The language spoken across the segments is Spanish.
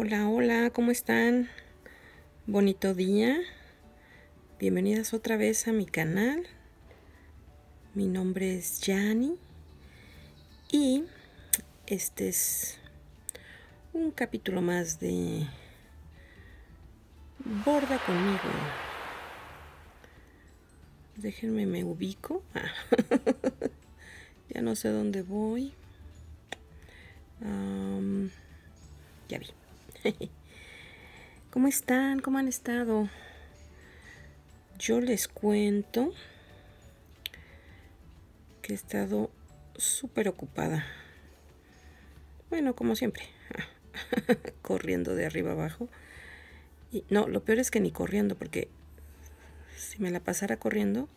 Hola, hola, ¿cómo están? Bonito día. Bienvenidas otra vez a mi canal. Mi nombre es Yani y este es un capítulo más de Borda conmigo. Déjenme me ubico. Ah, ya no sé dónde voy. ya vi. ¿Cómo están? ¿Cómo han estado? Yo les cuento que he estado súper ocupada. Bueno, como siempre, corriendo de arriba abajo. Y no, lo peor es que ni corriendo, porque si me la pasara corriendo,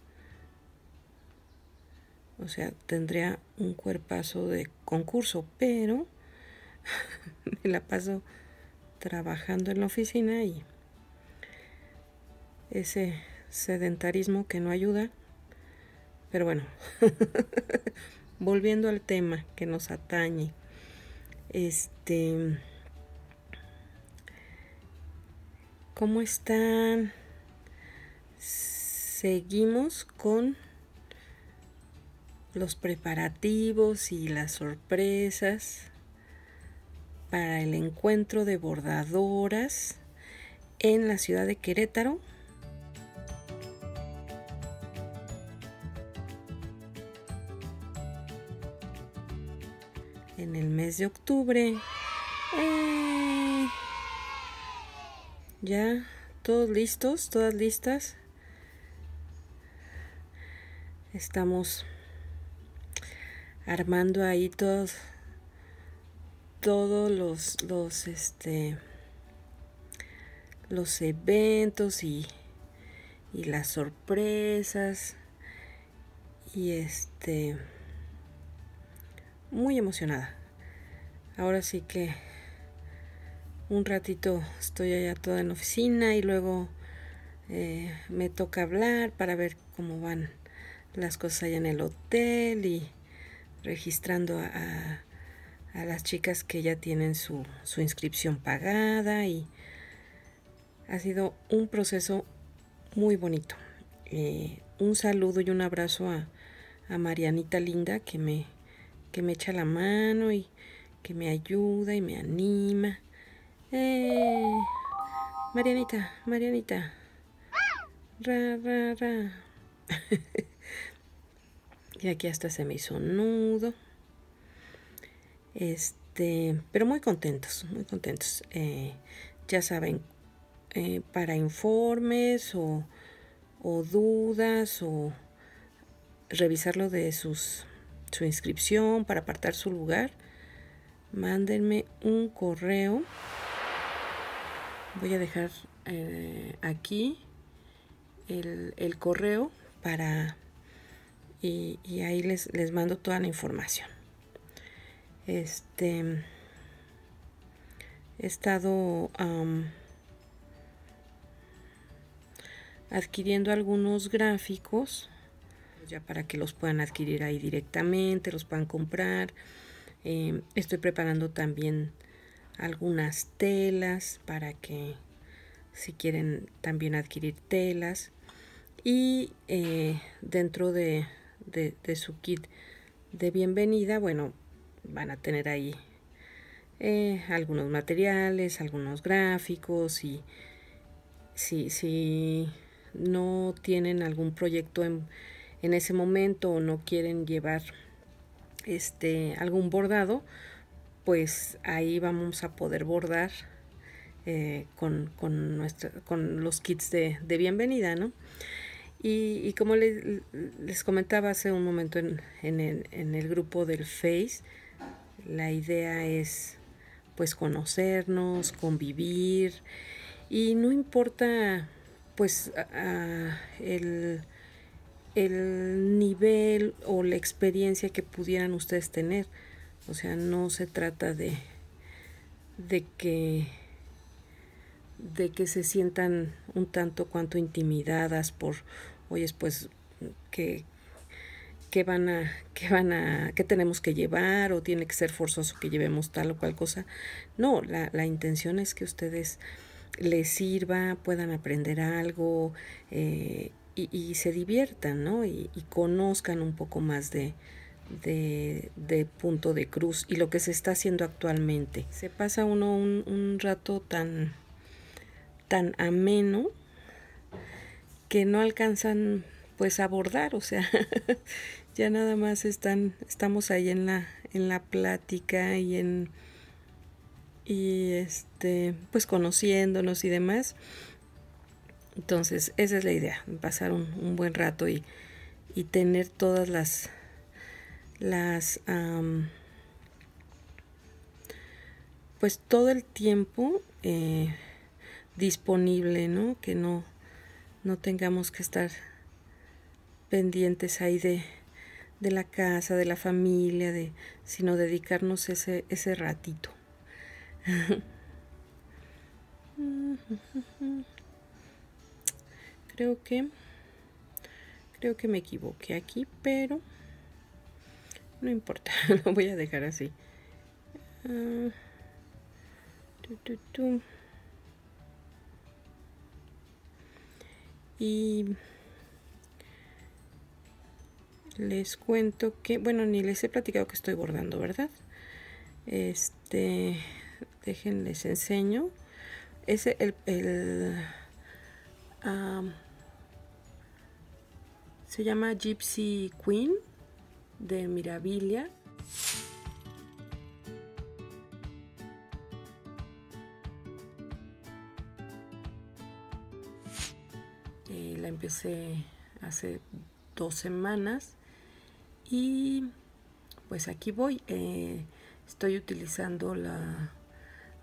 o sea, tendría un cuerpazo de concurso, pero me la paso trabajando en la oficina y ese sedentarismo que no ayuda. Pero bueno, volviendo al tema que nos atañe, este, ¿cómo están? Seguimos con los preparativos y las sorpresas para el encuentro de bordadoras en la ciudad de Querétaro. En el mes de octubre. Eh, ya, todos listos, todas listas. Estamos armando ahí todos todos los, los, este, los eventos y, y las sorpresas. Y este muy emocionada. Ahora sí que un ratito estoy allá toda en la oficina y luego eh, me toca hablar para ver cómo van las cosas allá en el hotel y registrando a a las chicas que ya tienen su, inscripción pagada y ha sido un proceso muy bonito. Eh, un saludo y un abrazo a, Marianita Linda que me, que me echa la mano y que me ayuda y me anima. Eh, Marianita, Marianita. Ra, ra, ra. y aquí hasta se me hizo nudo. Este, pero muy contentos, muy contentos. Eh, ya saben, eh, para informes o, o, dudas o revisarlo de sus, su inscripción para apartar su lugar, mándenme un correo. Voy a dejar eh, aquí el, el, correo para y, y ahí les, les mando toda la información este he estado adquiriendo algunos gráficos ya para que los puedan adquirir ahí directamente, los puedan comprar. Em, estoy preparando también algunas telas para que si quieren también adquirir telas. Y eh, dentro de, de, su kit de bienvenida, bueno, van a tener ahí eh, algunos materiales, algunos gráficos y si, si no tienen algún proyecto en, en, ese momento o no quieren llevar este algún bordado, pues ahí vamos a poder bordar eh, con, con, con, los kits de, de bienvenida, ¿no? Y, como les, les, comentaba hace un momento en, en el grupo del Face, la idea es pues conocernos, convivir y no importa pues el, el nivel o la experiencia que pudieran ustedes tener. O sea, no se trata de, de que de que se sientan un tanto cuanto intimidadas por, oyes, pues que qué van a, qué van a, qué tenemos que llevar o tiene que ser forzoso que llevemos tal o cual cosa. No, la, la intención es que ustedes les sirva, puedan aprender algo eh, y, se diviertan, ¿no? Y, conozcan un poco más de, de, punto de cruz y lo que se está haciendo actualmente. Se pasa uno un, un rato tan, tan ameno que no alcanzan pues abordar, o sea, ya nada más están, estamos ahí en la, en la plática y en y este pues conociéndonos y demás. Entonces, esa es la idea, pasar un, buen rato y, y, tener todas las las pues todo el tiempo eh, disponible, ¿no? Que no, no tengamos que estar pendientes ahí de, de la casa, de la familia, de, sino dedicarnos ese, ese ratito. creo que creo que me equivoqué aquí, pero no importa, lo voy a dejar así. Ah, y les cuento que, bueno, ni les he platicado que estoy bordando, ¿verdad? Este, déjenles enseño. Ese, el, el se llama Gypsy Queen de Mirabilia. Eh, la empecé hace dos semanas y pues aquí voy. Eh, estoy utilizando la,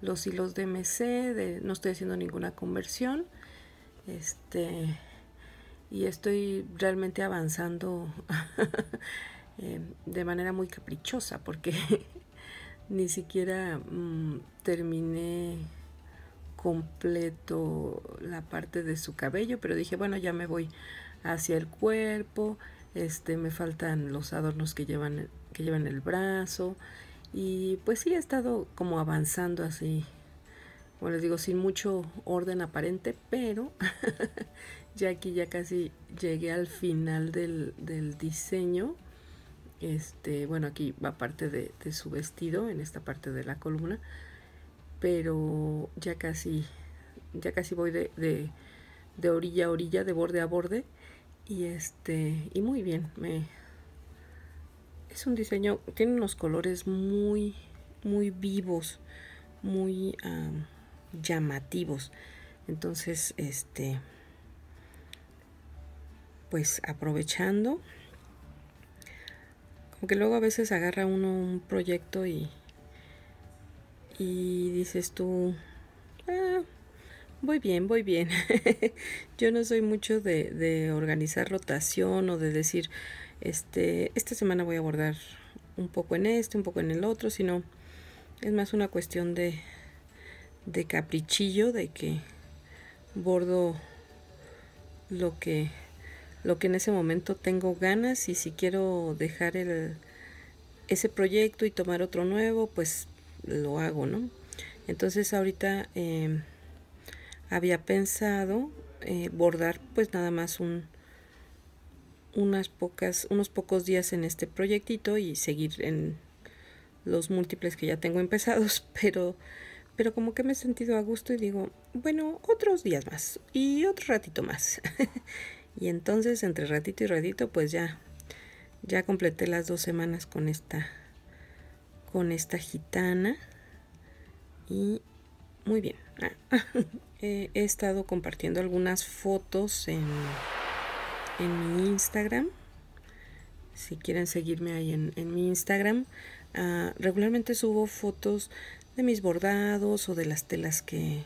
los hilos de MC, no estoy haciendo ninguna conversión. Este, y estoy realmente avanzando eh, de manera muy caprichosa porque ni siquiera mm, terminé completo la parte de su cabello, pero dije, bueno, ya me voy hacia el cuerpo, este, me faltan los adornos que llevan, que llevan el brazo, y pues sí he estado como avanzando así, como les digo, sin mucho orden aparente, pero ya aquí ya casi llegué al final del, diseño. Este, bueno, aquí va parte de, su vestido, en esta parte de la columna, pero ya casi, ya casi voy de, de orilla a orilla, de borde a borde, y este, y muy bien, me, es un diseño, tiene unos colores muy, muy vivos, muy llamativos. Entonces, este, pues aprovechando, como que luego a veces agarra uno un proyecto y, y dices tú, ah, voy bien, voy bien. Yo no soy mucho de, de organizar rotación o de decir, este, esta semana voy a abordar un poco en este, un poco en el otro, sino es más una cuestión de, de caprichillo, de que bordo lo que lo que en ese momento tengo ganas y si quiero dejar el, ese proyecto y tomar otro nuevo, pues lo hago, ¿no? Entonces ahorita em, había pensado eh, bordar pues nada más un, unas pocas, unos pocos días en este proyectito y seguir en los múltiples que ya tengo empezados, pero, pero como que me he sentido a gusto y digo, bueno, otros días más y otro ratito más. y entonces entre ratito y ratito pues ya, ya completé las dos semanas con esta, con esta gitana y muy bien. he estado compartiendo algunas fotos en en mi Instagram. Si quieren seguirme ahí en, mi Instagram, ah, regularmente subo fotos de mis bordados o de las telas que,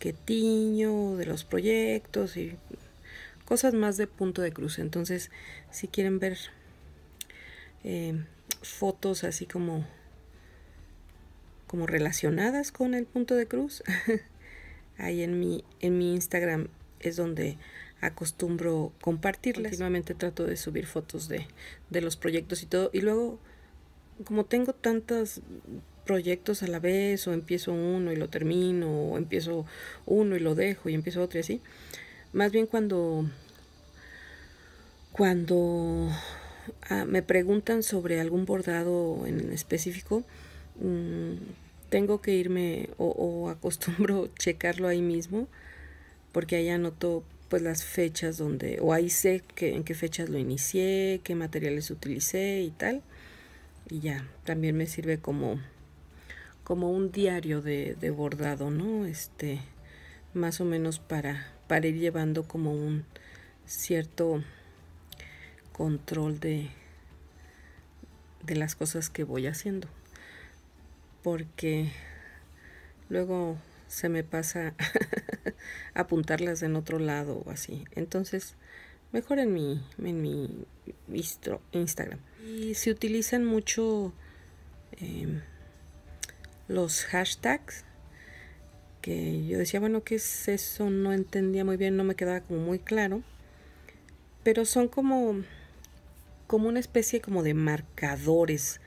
que tiño, de los proyectos y cosas más de punto de cruz. Entonces, si quieren ver eh, fotos así como como relacionadas con el punto de cruz, ahí en mi, en mi Instagram es donde acostumbro compartirlas. Continuamente trato de subir fotos de, de los proyectos y todo. Y luego, como tengo tantos proyectos a la vez, o empiezo uno y lo termino, o empiezo uno y lo dejo y empiezo otro y así, más bien cuando, cuando ah, me preguntan sobre algún bordado en específico, mm, tengo que irme o, o acostumbro checarlo ahí mismo porque ahí anoto pues las fechas donde, o ahí sé que, en qué fechas lo inicié, qué materiales utilicé y tal. Y ya, también me sirve como, como un diario de, de bordado, ¿no? Este, más o menos para, para ir llevando como un cierto control de, de las cosas que voy haciendo. Porque luego se me pasa apuntarlas en otro lado o así. Entonces, mejor en mi, en mi Instagram. Y se utilizan mucho em, los hashtags, que yo decía, bueno, ¿qué es eso? No entendía muy bien, no me quedaba como muy claro. Pero son como, como una especie como de marcadores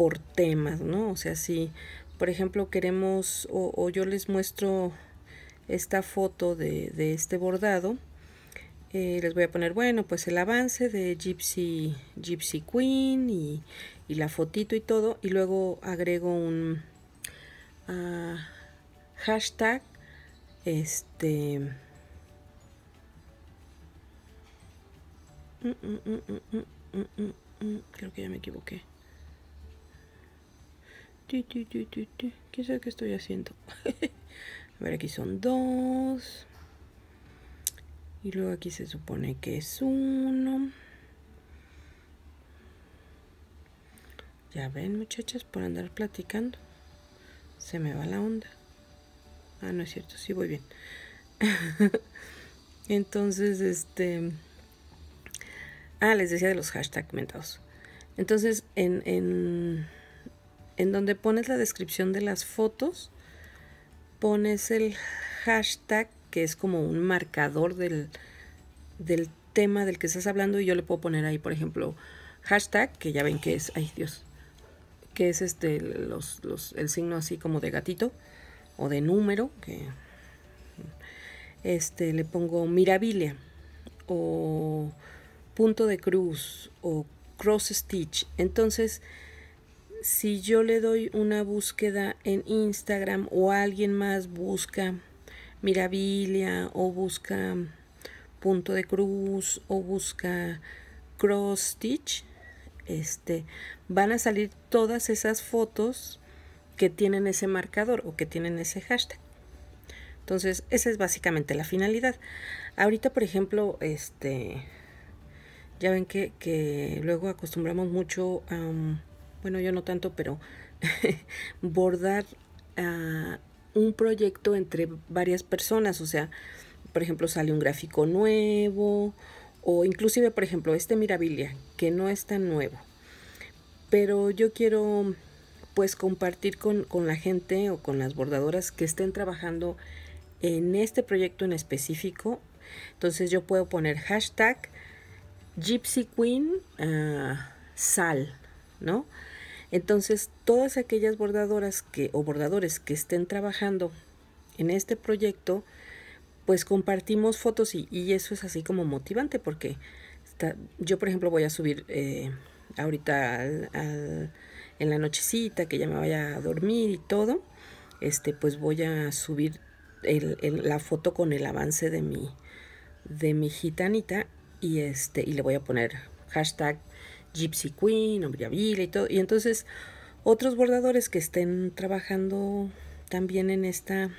por temas, ¿no? O sea, si por ejemplo, queremos o, yo les muestro esta foto de, este bordado, eh, les voy a poner, bueno, pues el avance de Gypsy, Gypsy Queen y, la fotito y todo, y luego agrego un uh, hashtag, este... Mm, mm, mm, creo que ya me equivoqué. ¿Qué sabe qué estoy haciendo? a ver, aquí son dos. Y luego aquí se supone que es uno. Ya ven, muchachas, por andar platicando. Se me va la onda. Ah, no es cierto, sí voy bien. Entonces, este... Ah, les decía de los hashtags mentados. Entonces, en, en en donde pones la descripción de las fotos, pones el hashtag que es como un marcador del, del tema del que estás hablando y yo le puedo poner ahí, por ejemplo, hashtag, que ya ven que es, ay Dios, que es este, los, los, el signo así como de gatito o de número, que este, le pongo mirabilia o punto de cruz o cross stitch. Entonces, si yo le doy una búsqueda en Instagram o alguien más busca mirabilia o busca punto de cruz o busca cross stitch, este, van a salir todas esas fotos que tienen ese marcador o que tienen ese hashtag. Entonces, esa es básicamente la finalidad. Ahorita, por ejemplo, este, ya ven que, que luego acostumbramos mucho a bueno, yo no tanto, pero bordar uh, un proyecto entre varias personas, o sea, por ejemplo, sale un gráfico nuevo, o inclusive, por ejemplo, este Mirabilia, que no es tan nuevo, pero yo quiero pues compartir con, con la gente o con las bordadoras que estén trabajando en este proyecto en específico. Entonces yo puedo poner hashtag Gypsy Queen uh, Sal, ¿no? Entonces, todas aquellas bordadoras que o bordadores que estén trabajando en este proyecto, pues compartimos fotos y, eso es así como motivante porque yo, por ejemplo, voy a subir eh, ahorita en la nochecita que ya me vaya a dormir y todo, este, pues voy a subir la foto con el avance de mi, de mi gitanita y, este, y le voy a poner hashtag Gypsy Queen o y todo. Y entonces otros bordadores que estén trabajando también en esta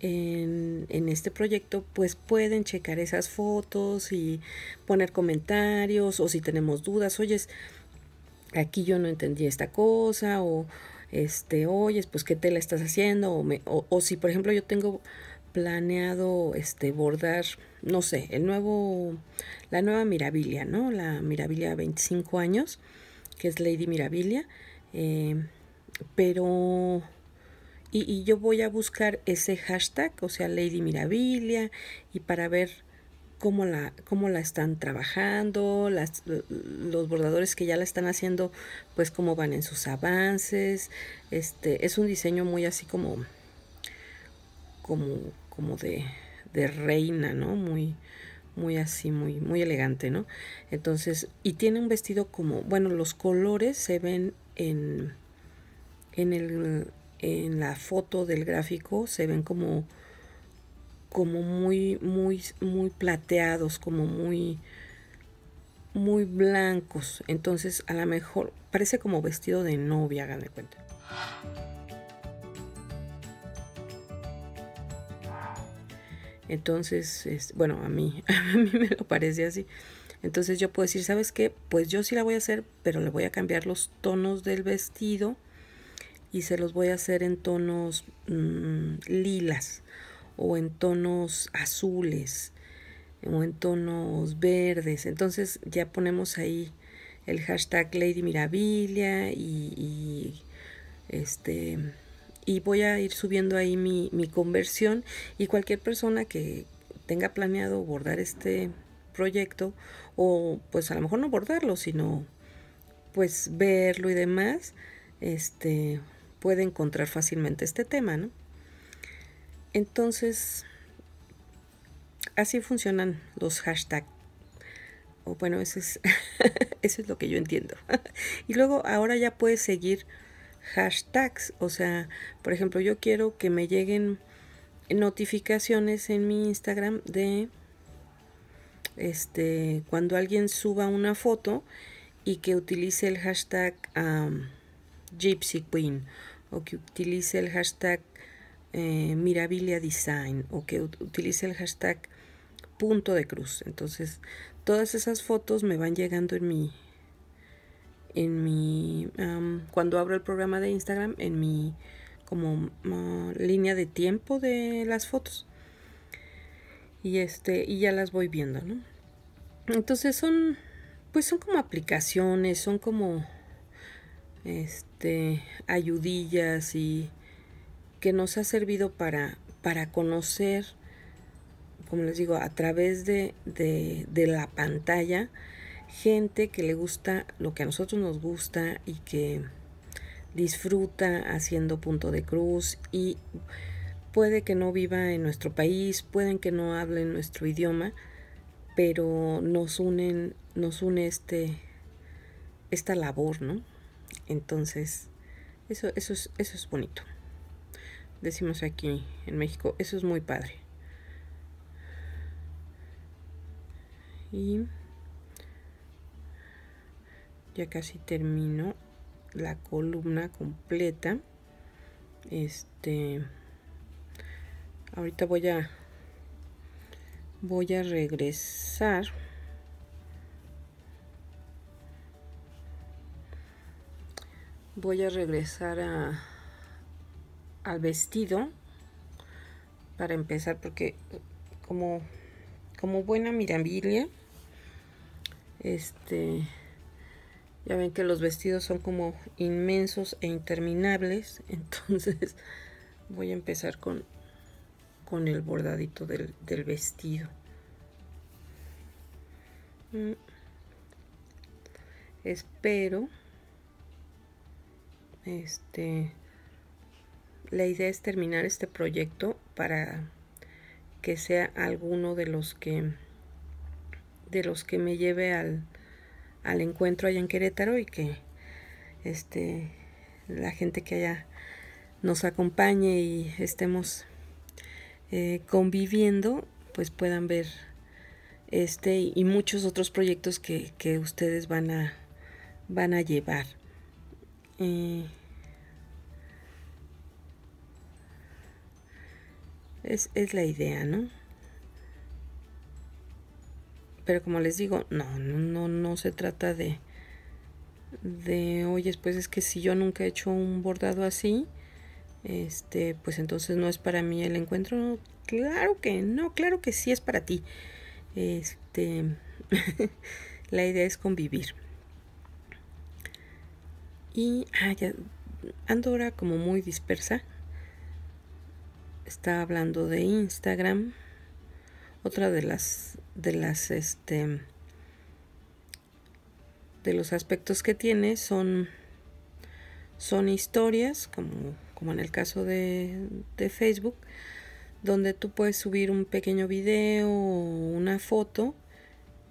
en, en, este proyecto pues pueden checar esas fotos y poner comentarios o si tenemos dudas oyes aquí yo no entendí esta cosa o este oyes pues qué tela estás haciendo o, me, o, o si por ejemplo yo tengo planeado este bordar no sé el nuevo la nueva Mirabilia, ¿no? La Mirabilia 25 años, que es Lady Mirabilia. Eh, pero y, yo voy a buscar ese hashtag, o sea, Lady Mirabilia, y para ver cómo la, cómo la están trabajando, las, los bordadores que ya la están haciendo, pues cómo van en sus avances. Este, es un diseño muy así como, como, como de, de reina, ¿no? Muy, muy así, muy, muy elegante, ¿no? Entonces, y tiene un vestido como, bueno, los colores se ven en, en el en la foto del gráfico se ven como como muy muy muy plateados como muy muy blancos entonces a lo mejor parece como vestido de novia hagan de cuenta entonces es, bueno a mí a mí me lo parece así entonces yo puedo decir sabes qué pues yo sí la voy a hacer pero le voy a cambiar los tonos del vestido y se los voy a hacer en tonos mm, lilas o en tonos azules o en tonos verdes. Entonces ya ponemos ahí el hashtag Lady Mirabilia y, este y voy a ir subiendo ahí mi, mi conversión y cualquier persona que tenga planeado bordar este proyecto o pues a lo mejor no bordarlo sino pues verlo y demás este puede encontrar fácilmente este tema, ¿no? Entonces, así funcionan los hashtags. O bueno, eso es, eso es lo que yo entiendo. y luego ahora ya puedes seguir hashtags. O sea, por ejemplo, yo quiero que me lleguen notificaciones en mi Instagram de este cuando alguien suba una foto y que utilice el hashtag Gypsy Queen o que utilice el hashtag eh, Mirabilia Design o que utilice el hashtag punto de cruz. Entonces, todas esas fotos me van llegando en mi en mi cuando abro el programa de Instagram en mi como línea de tiempo de las fotos y este y ya las voy viendo ¿no? entonces son pues son como aplicaciones son como este, ayudillas y que nos ha servido para, para conocer, como les digo, a través de, de, de la pantalla, gente que le gusta lo que a nosotros nos gusta y que disfruta haciendo punto de cruz y puede que no viva en nuestro país, pueden que no hablen nuestro idioma, pero nos unen, nos une este esta labor, ¿no? Entonces, eso, eso, es, eso es bonito. Decimos aquí en México, eso es muy padre. Y ya casi termino la columna completa. Este ahorita voy a voy a regresar voy a regresar a, al vestido para empezar porque como como buena mirabilia este ya ven que los vestidos son como inmensos e interminables entonces voy a empezar con con el bordadito del, del vestido mm. espero este, la idea es terminar este proyecto para que sea alguno de los que de los que me lleve al, al encuentro allá en Querétaro y que este la gente que allá nos acompañe y estemos eh, conviviendo pues puedan ver este y muchos otros proyectos que, que ustedes van a van a llevar eh, es, es la idea, ¿no? Pero como les digo, no, no, no se trata de, de, oye, pues es que si yo nunca he hecho un bordado así, este, pues entonces no es para mí el encuentro. Claro que no, claro que sí es para ti. Este, la idea es convivir. Y ah, ya ando ahora como muy dispersa. estaba hablando de Instagram. Otra de las de las este de los aspectos que tiene son son historias como, como en el caso de, de Facebook donde tú puedes subir un pequeño video o una foto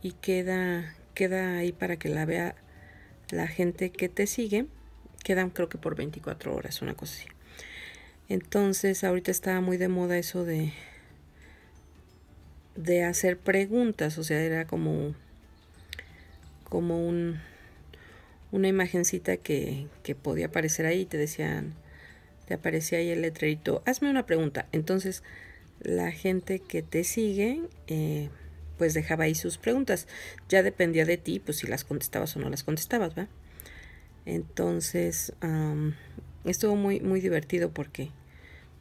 y queda queda ahí para que la vea la gente que te sigue. Quedan creo que por 24 horas una cosa así. Entonces ahorita estaba muy de moda eso de de hacer preguntas, o sea, era como como un una imagencita que, que podía aparecer ahí, te decían, te aparecía ahí el letrerito, hazme una pregunta. Entonces, la gente que te sigue, eh, pues dejaba ahí sus preguntas. Ya dependía de ti, pues si las contestabas o no las contestabas, ¿va? Entonces, estuvo muy, muy divertido porque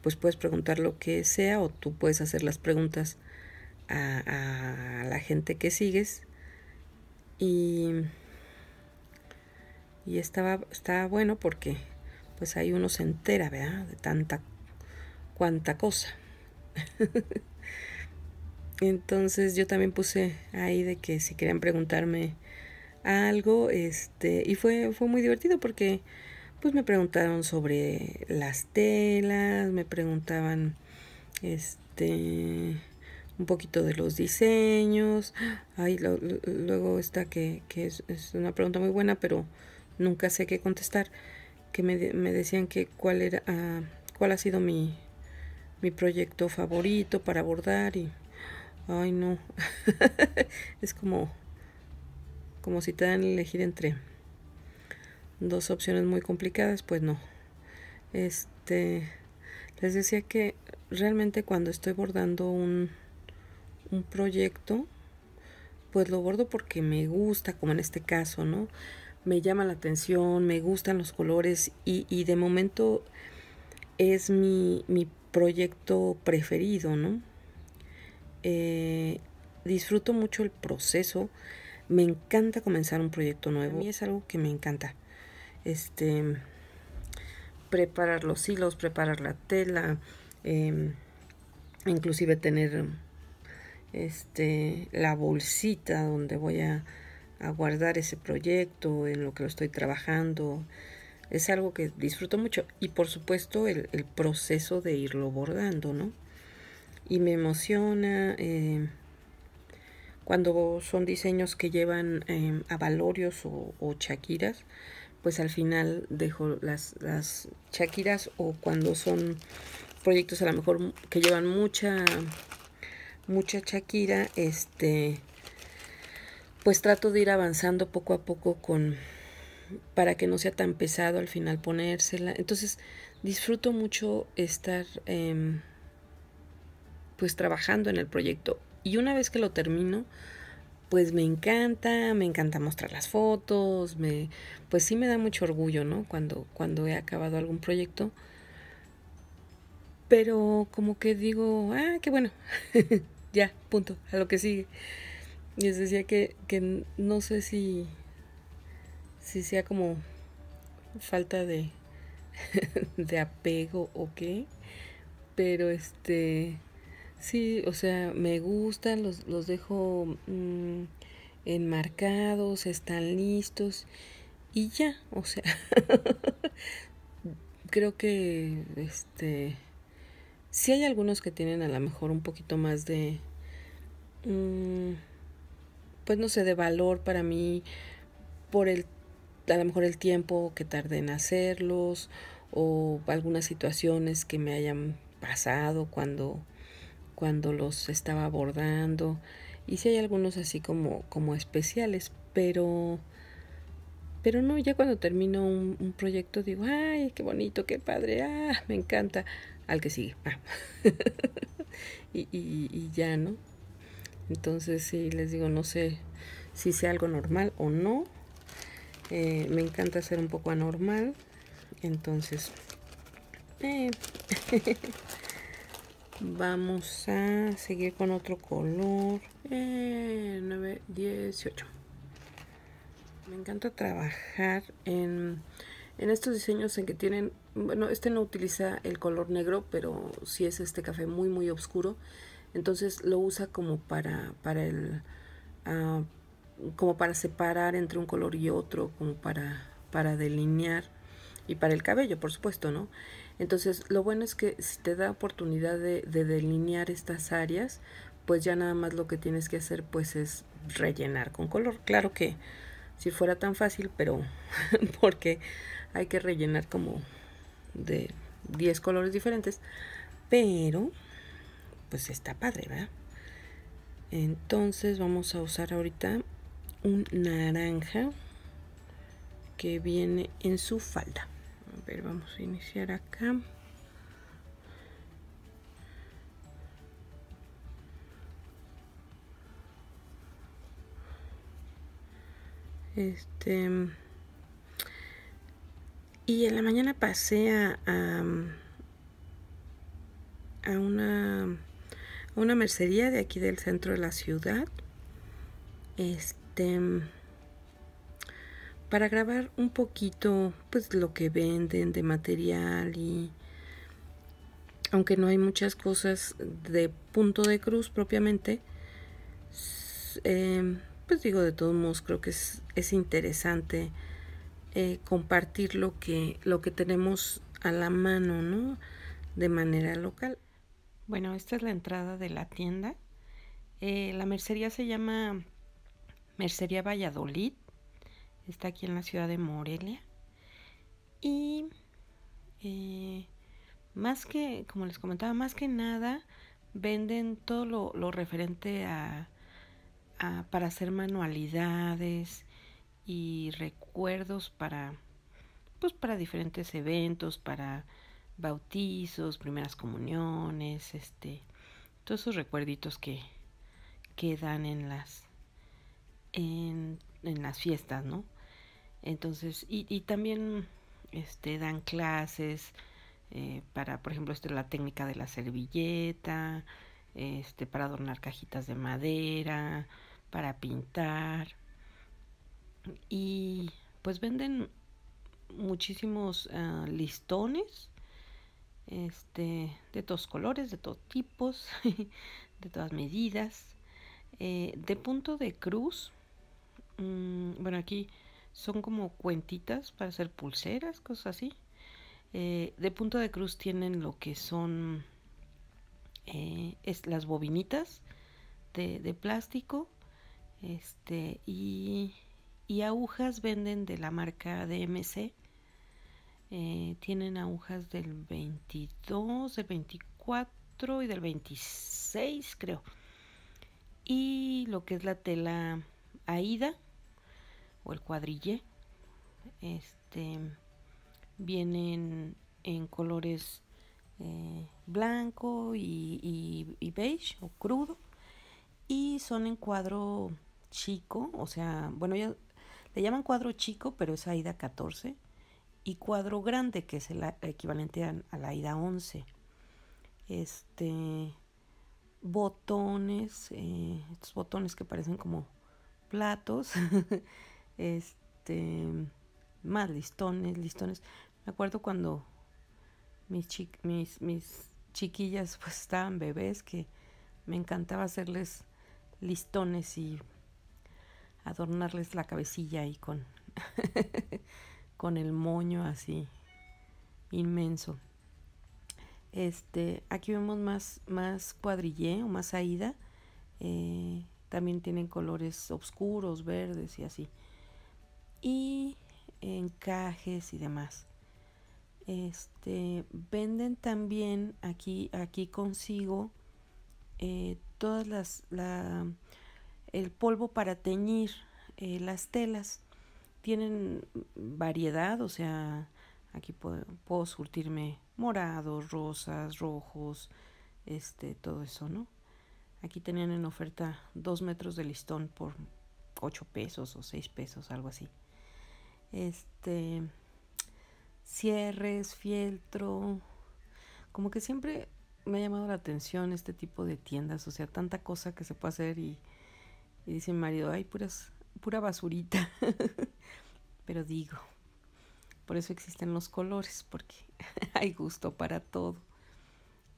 pues puedes preguntar lo que sea o tú puedes hacer las preguntas a, la gente que sigues y, y estaba, estaba bueno porque pues ahí uno se entera, ¿verdad? De tanta, cuanta cosa. Entonces yo también puse ahí de que si querían preguntarme algo, este, y fue, fue muy divertido porque pues me preguntaron sobre las telas, me preguntaban este un poquito de los diseños. Ay, luego está que, que es, una pregunta muy buena, pero nunca sé qué contestar. Que me, me decían que cuál era ah, cuál ha sido mi, mi proyecto favorito para abordar y ay no es como como si te dan elegir entre dos opciones muy complicadas, pues no. Este, les decía que realmente cuando estoy bordando un, un proyecto, pues lo bordo porque me gusta, como en este caso, ¿no? Me llama la atención, me gustan los colores y, y de momento es mi, mi proyecto preferido, ¿no? Eh, disfruto mucho el proceso, me encanta comenzar un proyecto nuevo, mí es algo que me encanta este preparar los hilos, preparar la tela, em, inclusive tener este la bolsita donde voy a, guardar ese proyecto, en lo que lo estoy trabajando. Es algo que disfruto mucho. Y por supuesto el, proceso de irlo bordando, ¿no? Y me emociona eh, cuando son diseños que llevan eh, avalorios o, o chaquiras pues al final dejo las, las Shakiras o cuando son proyectos a lo mejor que llevan mucha mucha Shakira, este pues trato de ir avanzando poco a poco con para que no sea tan pesado al final ponérsela. Entonces disfruto mucho estar em, pues trabajando en el proyecto y una vez que lo termino pues me encanta, me encanta mostrar las fotos, me, pues sí me da mucho orgullo, ¿no? Cuando, cuando he acabado algún proyecto. Pero como que digo, ah, qué bueno, ya, punto, a lo que sigue. Y les decía que, que no sé si, si sea como falta de, de apego o qué, pero este Sí, o sea, me gustan, los, los dejo mm, enmarcados, están listos y ya, o sea, creo que este sí hay algunos que tienen a lo mejor un poquito más de mm, pues no sé, de valor para mí por el a lo mejor el tiempo que tardé en hacerlos o algunas situaciones que me hayan pasado cuando cuando los estaba abordando. Y si hay algunos así como, como especiales, pero pero no, ya cuando termino un, proyecto digo, ay, qué bonito, qué padre, ah, me encanta, al que sigue. Y, ya, ¿no? Entonces sí, les digo, no sé si sea algo normal o no. Eh, me encanta ser un poco anormal. Entonces, eh, Vamos a seguir con otro color. Eh, 9, 18. Me encanta trabajar en, En estos diseños en que tienen, bueno, este no utiliza el color negro, pero sí es este café muy, muy oscuro. Entonces lo usa como para, para el, uh, como para separar entre un color y otro, como para, para delinear y para el cabello, por supuesto, ¿no? Entonces, lo bueno es que si te da oportunidad de, de, delinear estas áreas, pues ya nada más lo que tienes que hacer pues es rellenar con color. Claro que si fuera tan fácil, pero porque hay que rellenar como de 10 colores diferentes, pero pues está padre, ¿verdad? Entonces vamos a usar ahorita un naranja que viene en su falda. A ver, vamos a iniciar acá. Este. Y en la mañana pasé a, a, una, una mercería de aquí del centro de la ciudad. Este para grabar un poquito pues lo que venden de material y aunque no hay muchas cosas de punto de cruz propiamente eh, pues digo de todos modos creo que es, es interesante eh, compartir lo que lo que tenemos a la mano no de manera local. Bueno esta es la entrada de la tienda. Eh, la mercería se llama Mercería Valladolid. Está aquí en la ciudad de Morelia. Y eh, más que, como les comentaba, más que nada venden todo lo, referente a, para hacer manualidades y recuerdos para pues para diferentes eventos, para bautizos, primeras comuniones, este, todos esos recuerditos que, que dan en las en, en las fiestas, ¿no? Entonces, y, y también este, dan clases eh, para, por ejemplo, este, la técnica de la servilleta, este, para adornar cajitas de madera, para pintar. Y pues venden muchísimos uh, listones este, de todos colores, de todos tipos, de todas medidas. Eh, de punto de cruz, mmm, bueno, aquí son como cuentitas para hacer pulseras, cosas así. Eh, de punto de cruz tienen lo que son eh, es las bobinitas de, de, plástico este y, y, agujas venden de la marca DMC eh, tienen agujas del 22 del 24 y del 26 creo y lo que es la tela Aida o el cuadrille. Este vienen en colores eh, blanco y, y, beige o crudo y son en cuadro chico, o sea, bueno, ya le llaman cuadro chico, pero es AIDA 14 y cuadro grande, que es el equivalente a, la AIDA 11. Este botones, eh, estos botones que parecen como platos este, más listones, listones. Me acuerdo cuando mis, mis, mis chiquillas pues estaban bebés que me encantaba hacerles listones y adornarles la cabecilla y con, con el moño así inmenso. Este, aquí vemos más, más cuadrillé o más aída. Eh, también tienen colores oscuros, verdes y así y encajes y demás. Este venden también aquí aquí consigo eh, todas las la, el polvo para teñir eh, las telas. Tienen variedad o sea aquí puedo, puedo surtirme morados rosas rojos este todo eso no aquí tenían en oferta dos metros de listón por ocho pesos o seis pesos algo así. Este cierres, fieltro, como que siempre me ha llamado la atención este tipo de tiendas, o sea, tanta cosa que se puede hacer y, y dice mi marido, ay, puras, pura basurita. Pero digo, Por eso existen los colores, porque hay gusto para todo.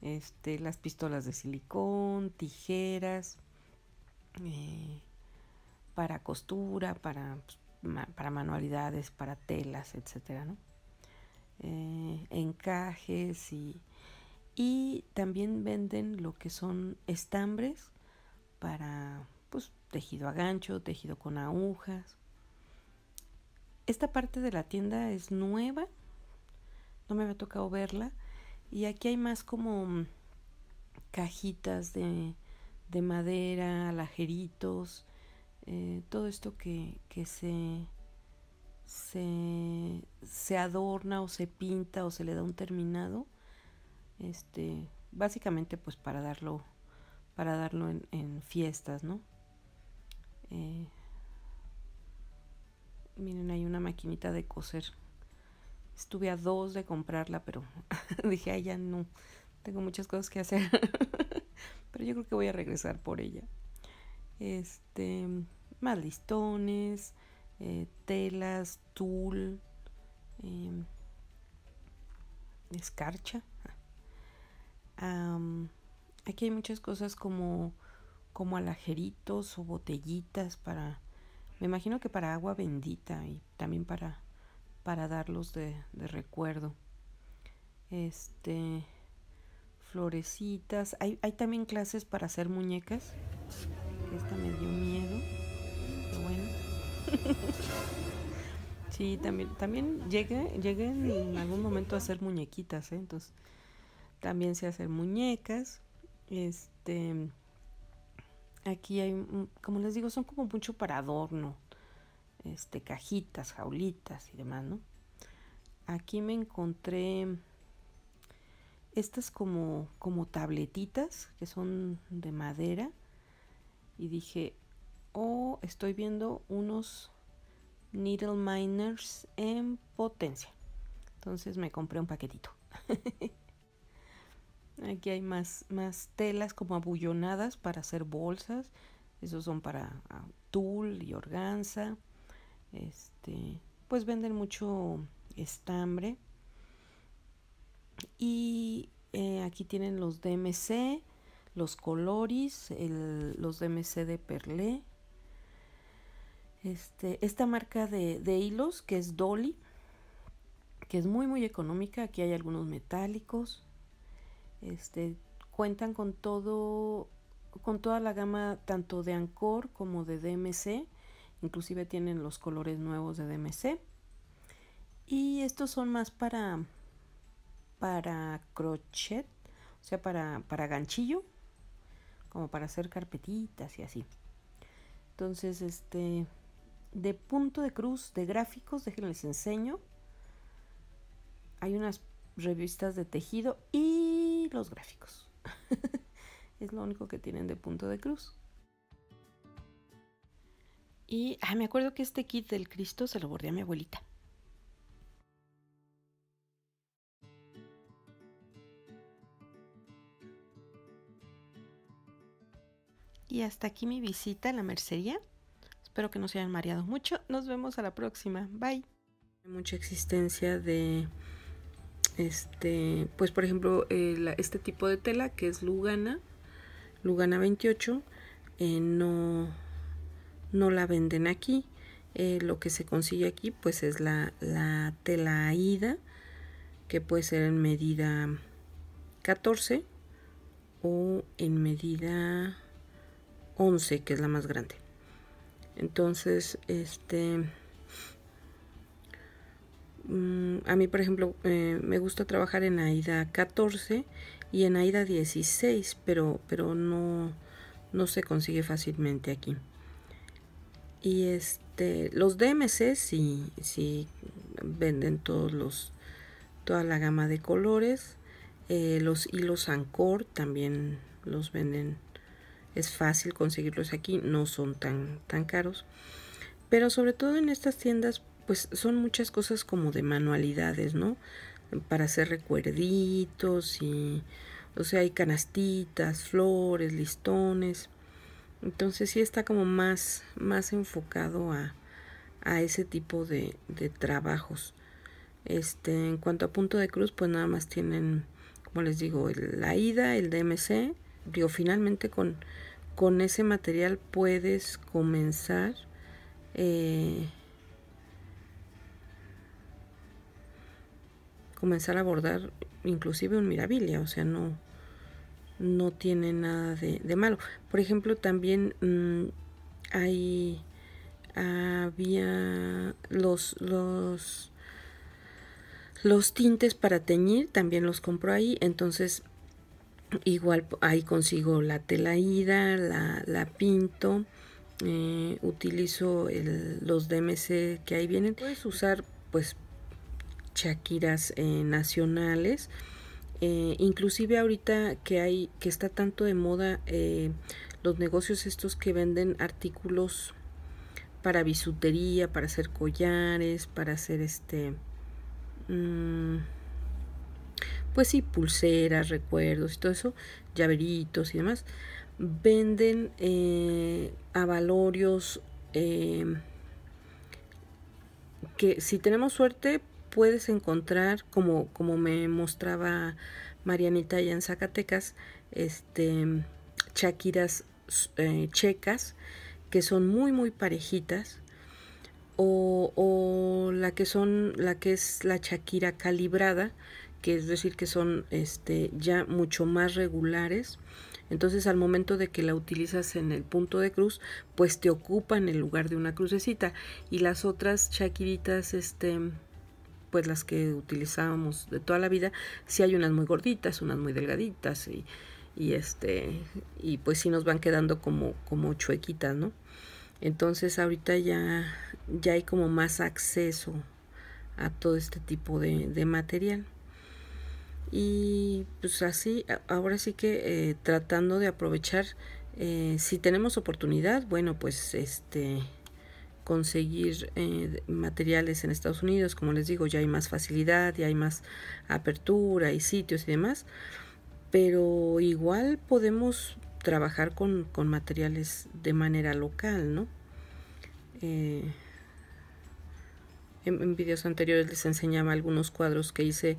Este, las pistolas de silicón, tijeras, eh, para costura, para, pues, para manualidades, para telas, etcétera, ¿no? Eh, encajes y, y también venden lo que son estambres para tejido a gancho, tejido con agujas. Esta parte de la tienda es nueva, no me había tocado verla y aquí hay más como cajitas de, de madera, alajeritos, eh, todo esto que, que se, se, se, adorna o se pinta o se le da un terminado, este, básicamente pues para darlo, para darlo en, en fiestas, ¿no? Eh, miren, hay una maquinita de coser. Estuve a dos de comprarla, pero dije, ay, ya no, tengo muchas cosas que hacer. pero yo creo que voy a regresar por ella. Este, más listones, eh, telas, tul, em, escarcha. aquí hay muchas cosas como, como alajeritos o botellitas para, me imagino que para agua bendita y también para, para darlos de, de recuerdo. Este, florecitas. Hay, hay también clases para hacer muñecas. Esta me dio miedo. Pero bueno. sí, también, también llegué, llegué en algún momento a hacer muñequitas, ¿eh? Entonces, también sé hacer muñecas. Este. Aquí hay, como les digo, son como mucho para adorno. Este, cajitas, jaulitas y demás, ¿no? Aquí me encontré estas como, como tabletitas que son de madera y dije, oh, estoy viendo unos needle miners en potencia. Entonces me compré un paquetito. Aquí hay más, más telas como abullonadas para hacer bolsas. Esos son para ah, tul y organza. Este, pues venden mucho estambre. Y eh, aquí tienen los DMC, los Coloris, los DMC de Perlé. Este, esta marca de, de, hilos que es Dolly, que es muy muy económica. Aquí hay algunos metálicos. Este, cuentan con todo, con toda la gama tanto de Ancor como de DMC. Inclusive tienen los colores nuevos de DMC. Y estos son más para para crochet, o sea, para, para ganchillo, como para hacer carpetitas y así. Entonces, este, de punto de cruz de gráficos, déjenles enseño. Hay unas revistas de tejido y los gráficos. es lo único que tienen de punto de cruz. Y me acuerdo que este kit del Cristo se lo bordé a mi abuelita. Y hasta aquí mi visita a la mercería. Espero que no se hayan mareado mucho. Nos vemos a la próxima. Bye. Mucha existencia de este, pues por ejemplo, eh, este tipo de tela que es Lugana, Lugana 28, eh, no, no la venden aquí. Eh, lo que se consigue aquí pues es la, la tela AIDA, que puede ser en medida 14 o en medida 11, que es la más grande. Entonces, este... Mm, a mí, por ejemplo, eh, me gusta trabajar en AIDA 14 y en AIDA 16, pero, pero no, no se consigue fácilmente aquí. Y este, los DMC sí, sí venden todos los, toda la gama de colores. Eh, los hilos Ancor también los venden es fácil conseguirlos aquí, no son tan, tan caros. Pero sobre todo en estas tiendas, pues son muchas cosas como de manualidades, ¿no? Para hacer recuerditos y, o sea, hay canastitas, flores, listones. Entonces sí está como más, más enfocado a, a ese tipo de, de trabajos. Este, en cuanto a punto de cruz, pues nada más tienen, como les digo, la ida, el DMC. Digo, finalmente con, con ese material puedes comenzar eh, comenzar a bordar inclusive un mirabilia, o sea, no, no tiene nada de, malo. Por ejemplo, también mm, hay había los los los tintes para teñir también los compro ahí entonces igual ahí consigo la tela ida la, la pinto eh, utilizo los DMC que ahí vienen puedes usar pues chaquiras eh, nacionales. Eh, inclusive ahorita que hay que está tanto de moda eh, los negocios estos que venden artículos para bisutería para hacer collares para hacer este mm, pues sí pulseras recuerdos y todo eso llaveritos y demás venden eh, avalorios que si tenemos suerte puedes encontrar, como, como me mostraba Marianita allá en Zacatecas, este, chaquiras eh, checas que son muy muy parejitas o, o, la que son la que es la chaquira calibrada que es decir que son este ya mucho más regulares. Entonces al momento de que la utilizas en el punto de cruz pues te ocupa en el lugar de una crucecita. Y las otras chaquiritas este pues las que utilizábamos de toda la vida, si hay unas muy gorditas, unas muy delgaditas y, y este y pues sí nos van quedando como como chuequitas, ¿no? Entonces ahorita ya ya hay como más acceso a todo este tipo de, material. Y pues así, ahora sí que eh, tratando de aprovechar, eh, si tenemos oportunidad, bueno, pues este conseguir eh, materiales en Estados Unidos, como les digo, ya hay más facilidad, ya hay más apertura y sitios y demás, pero igual podemos trabajar con, materiales de manera local, ¿no? Eh, en, en, videos anteriores les enseñaba algunos cuadros que hice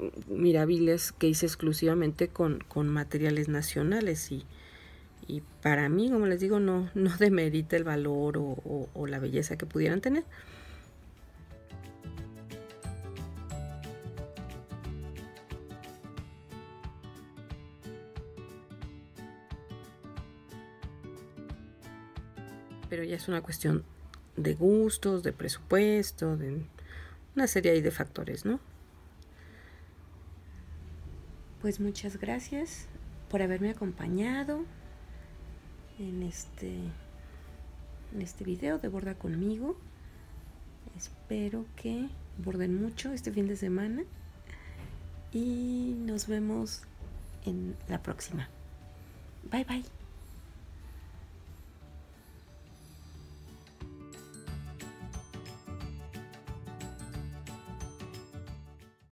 mm, mirabiles que hice exclusivamente con, con materiales nacionales y, y para mí, como les digo, no, no demerita el valor o, la belleza que pudieran tener. Pero ya es una cuestión de gustos, de presupuesto, de una serie de factores, ¿no? Pues muchas gracias por haberme acompañado en este en este video de borda conmigo. Espero que borden mucho este fin de semana y nos vemos en la próxima. Bye bye